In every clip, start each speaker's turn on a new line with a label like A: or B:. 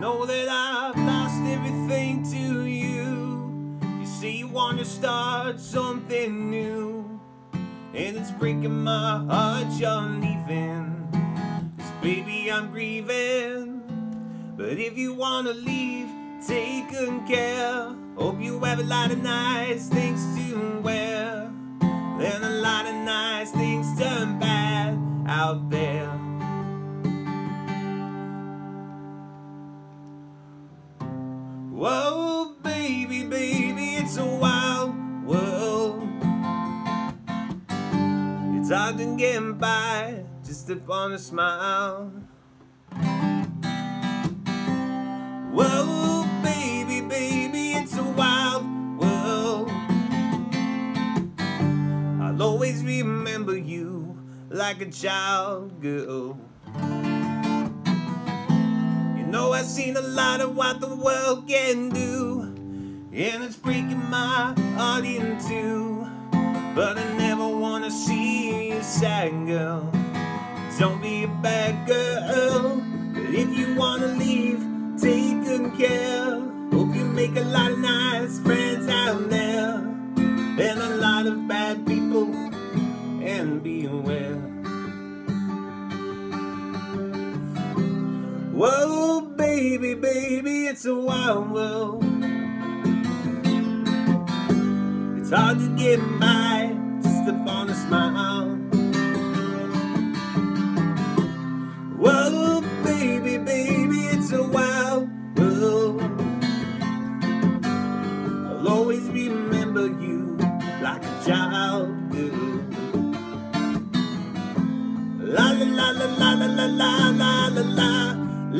A: Know that I've lost everything to you. You say you want to start something new. And it's breaking my heart you're leaving. Cause baby, I'm grieving. But if you wanna leave, take good care. Hope you have a lot of nice things to wear. Then a lot of Whoa, baby, baby, it's a wild world. It's hard to get by just upon a smile. Whoa, baby, baby, it's a wild world. I'll always remember you like a child girl. Know, I've seen a lot of what the world can do, and it's breaking my heart in two. But I never wanna see you sad, girl. Don't be a bad girl. But if you wanna leave, take good care. Hope you make a lot of nice baby, baby, it's a wild world. It's hard to get by just upon a smile. Whoa, baby, baby, it's a wild world. I'll always remember you like a child girl. La la la la la la la la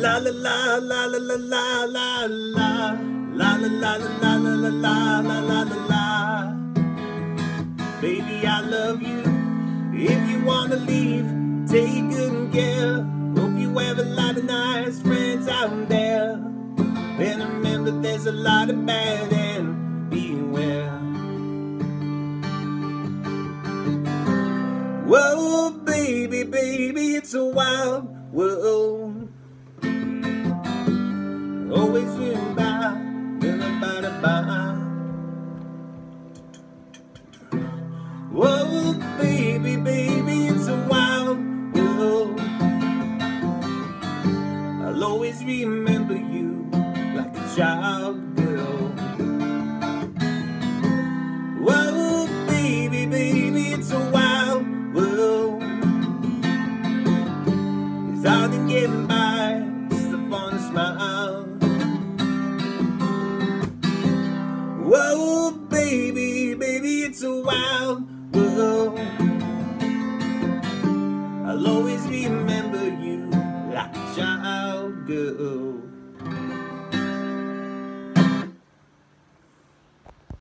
A: la la la. La la la la la la la la la La la la la la la la la Baby, I love you If you wanna leave, take good care Hope you have a lot of nice friends out there And remember there's a lot of bad and beware Whoa, baby, baby, it's a wild world always feeling bad, feeling bad about. Whoa, baby, baby, it's a wild world. I'll always remember you like a child girl. Whoa, baby, baby, it's a wild world. It's hard to get by wild. I'll always remember you like a child girl.